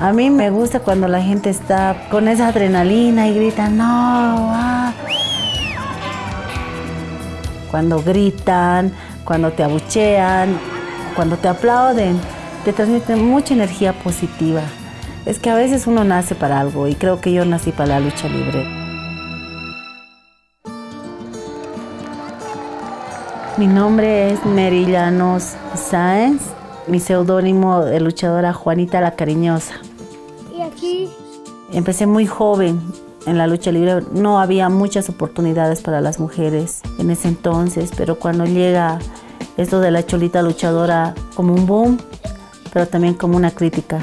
A mí me gusta cuando la gente está con esa adrenalina y grita, no, ah". Cuando gritan, cuando te abuchean, cuando te aplauden, te transmiten mucha energía positiva. Es que a veces uno nace para algo y creo que yo nací para la lucha libre. Mi nombre es Mary Llanos Sáenz, mi seudónimo de luchadora Juanita la Cariñosa. Y aquí Empecé muy joven en la lucha libre. No había muchas oportunidades para las mujeres en ese entonces, pero cuando llega esto de la cholita luchadora como un boom, pero también como una crítica.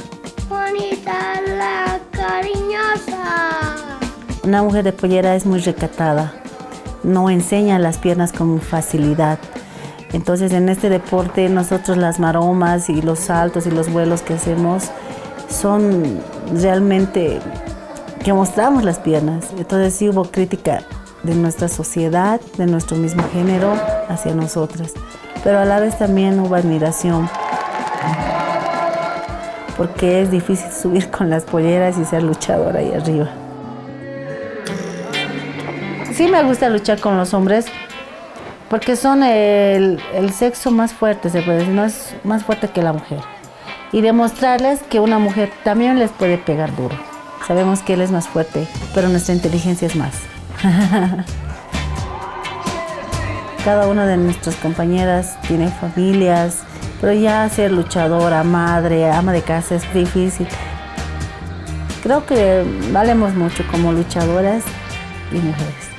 Juanita la cariñosa. Una mujer de pollera es muy recatada, no enseña las piernas con facilidad. Entonces en este deporte nosotros las maromas y los saltos y los vuelos que hacemos son realmente que mostramos las piernas. Entonces sí hubo crítica de nuestra sociedad, de nuestro mismo género hacia nosotras. Pero a la vez también hubo admiración. Porque es difícil subir con las polleras y ser luchadora ahí arriba. Sí me gusta luchar con los hombres porque son el, sexo más fuerte, se puede decir, no es más fuerte que la mujer. Y demostrarles que una mujer también les puede pegar duro. Sabemos que él es más fuerte, pero nuestra inteligencia es más. Cada una de nuestras compañeras tiene familias, pero ya ser luchadora, madre, ama de casa es difícil. Creo que valemos mucho como luchadoras y mujeres.